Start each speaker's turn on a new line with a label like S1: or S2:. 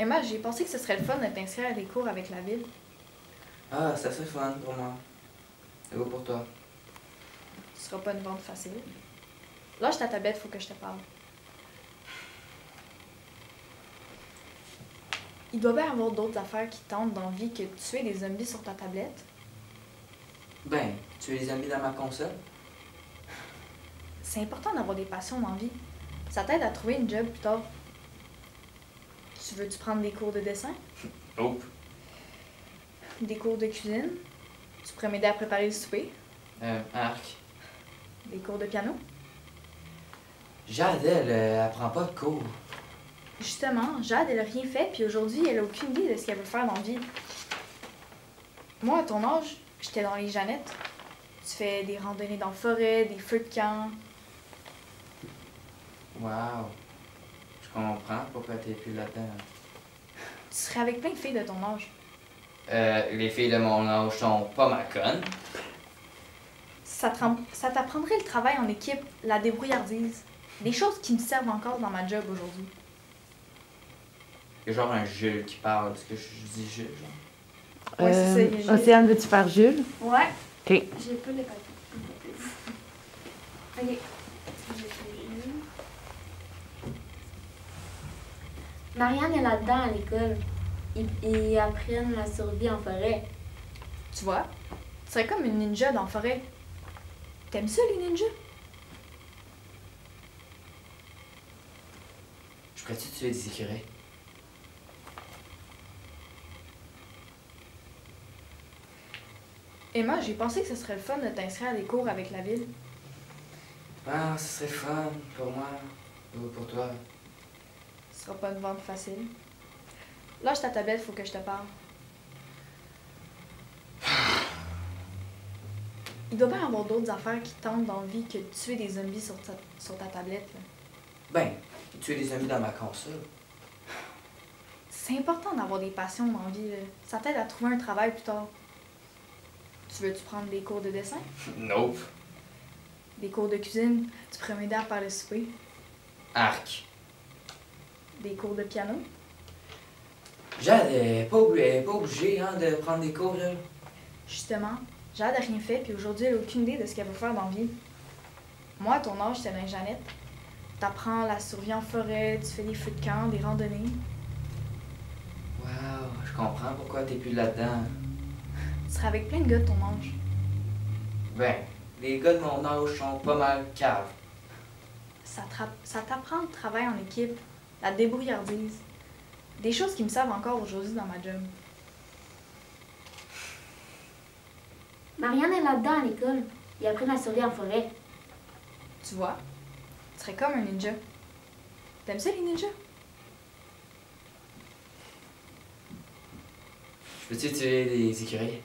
S1: Emma, j'ai pensé que ce serait le fun de t'inscrire à des cours avec la ville.
S2: Ah, ça serait fun pour moi. Et vous pour toi?
S1: Ce sera pas une vente facile. Lâche ta tablette, faut que je te parle. Il doit bien y avoir d'autres affaires qui tentent dans la vie que tuer des zombies sur ta tablette.
S2: Ben, tu es les amis dans ma console?
S1: C'est important d'avoir des passions dans la vie. Ça t'aide à trouver une job plus tard. Tu veux-tu prendre des cours de dessin?
S2: Nope.
S1: Des cours de cuisine? Tu pourrais m'aider à préparer le souper?
S2: Euh, arc.
S1: Des cours de piano?
S2: Jade, elle, euh, elle prend pas de cours.
S1: Justement, Jade, elle a rien fait, puis aujourd'hui, elle a aucune idée de ce qu'elle veut faire dans la vie. Moi, à ton âge, j'étais dans les Jeannettes. Tu fais des randonnées dans la forêt, des feux de camp.
S2: Wow. Je comprends pourquoi t'es plus là-dedans.
S1: Tu serais avec plein de filles de ton âge.
S2: Euh, les filles de mon âge sont pas mal connes.
S1: Ça t'appren- ça t'apprendrait le travail en équipe, la débrouillardise. Des choses qui me servent encore dans ma job aujourd'hui.
S2: Il y a genre un Jules qui parle. Est-ce que je, je dis Jules, genre?
S1: Ouais, c'est ça.
S3: Euh, Océane, veux-tu faire Jules?
S1: Ouais.
S3: OK.
S1: J'ai pas les papiers. Ok.
S4: Marianne est là-dedans à l'école. Ils, ils apprennent la survie en forêt.
S1: Tu vois, tu serais comme une ninja dans la forêt. T'aimes ça, les ninjas?
S2: Je pourrais-tu tuer des écureuils?
S1: Emma, j'ai pensé que ce serait le fun de t'inscrire à des cours avec la ville.
S2: Ah, ce serait fun pour moi. Ou pour toi.
S1: Ce sera pas une vente facile. Lâche ta tablette, faut que je te parle. Il doit bien y avoir d'autres affaires qui tentent dans la vie que de tuer des zombies sur ta, sur ta tablette. là.
S2: Ben, tuer des amis dans ma console.
S1: C'est important d'avoir des passions dans la vie. là. Ça t'aide à trouver un travail plus tard. Tu veux-tu prendre des cours de dessin?
S2: Nope.
S1: Des cours de cuisine? Tu pourrais m'aider à faire le souper?
S2: Arc.
S1: Des cours de piano?
S2: Jade, elle est pas, obligée hein, de prendre des cours, là.
S1: Justement, Jade a rien fait, puis aujourd'hui, elle a aucune idée de ce qu'elle veut faire dans la vie. Moi, à ton âge, dans les Jeannette. T'apprends la survie en forêt, tu fais des feux de camp, des randonnées.
S2: Wow, je comprends pourquoi t'es plus là-dedans.
S1: Tu serais avec plein de gars de ton âge.
S2: Ben, les gars de mon âge sont pas mal caves.
S1: Ça t'apprend le travail en équipe, la débrouillardise. Des choses qui me servent encore aujourd'hui dans ma job.
S4: Marianne est là-dedans à l'école. Ils apprennent la survie en forêt.
S1: Tu vois, tu serais comme un ninja. T'aimes ça les ninjas?
S2: Je peux-tu tuer des écureuils?